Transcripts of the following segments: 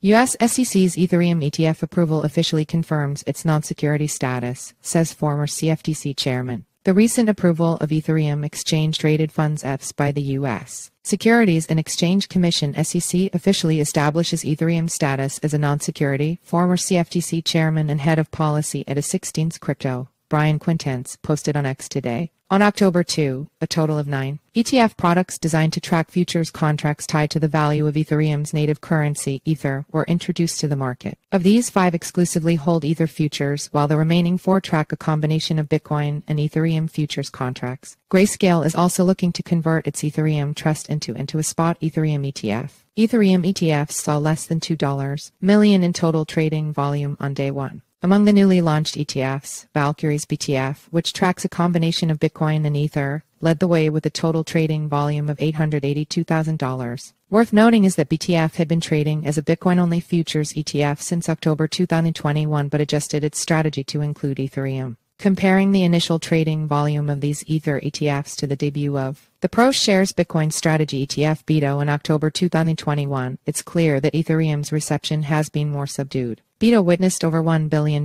US SEC's Ethereum ETF approval officially confirms its non-security status, says former CFTC chairman. The recent approval of Ethereum exchange-traded funds ETFs by the U.S. Securities and Exchange Commission SEC officially establishes Ethereum's status as a non-security, former CFTC chairman and head of policy at a16z Crypto, Brian Quintenz, posted on X today. On October 2, a total of nine ETF products designed to track futures contracts tied to the value of Ethereum's native currency, Ether, were introduced to the market. Of these, five exclusively hold Ether futures, while the remaining four track a combination of Bitcoin and Ethereum futures contracts. Grayscale is also looking to convert its Ethereum trust into, into a spot Ethereum ETF. Ethereum ETFs saw less than $2 million in total trading volume on day one. Among the newly launched ETFs, Valkyrie's BTF, which tracks a combination of Bitcoin and Ether, led the way with a total trading volume of $882,000. Worth noting is that BTF had been trading as a Bitcoin-only futures ETF since October 2021 but adjusted its strategy to include Ethereum. Comparing the initial trading volume of these Ether ETFs to the debut of the ProShares Bitcoin Strategy ETF BITO in October 2021, it's clear that Ethereum's reception has been more subdued. BITO witnessed over $1 billion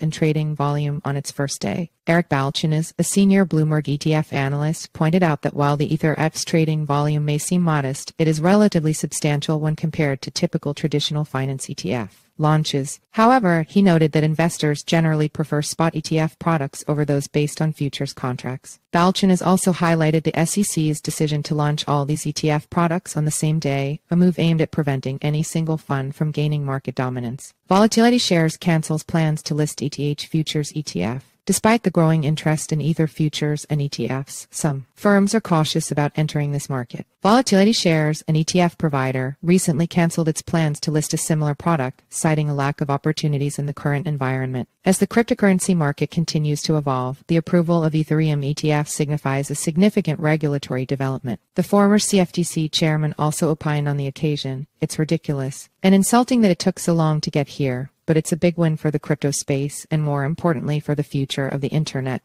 in trading volume on its first day. Eric Balchunas, a senior Bloomberg ETF analyst, pointed out that while the Ether ETF's trading volume may seem modest, it is relatively substantial when compared to typical traditional finance ETF launches. However, he noted that investors generally prefer spot ETF products over those based on futures contracts. Balchunas also highlighted the SEC's decision to launch all these ETF products on the same day, a move aimed at preventing any single fund from gaining market dominance. Volatility Shares cancels plans to list ETH Futures ETF. Despite the growing interest in Ether futures and ETFs, some firms are cautious about entering this market. Volatility Shares, an ETF provider, recently canceled its plans to list a similar product, citing a lack of opportunities in the current environment. As the cryptocurrency market continues to evolve, the approval of Ethereum ETF signifies a significant regulatory development. The former CFTC chairman also opined on the occasion, it's ridiculous and insulting that it took so long to get here, but it's a big win for the crypto space and more importantly for the future of the internet.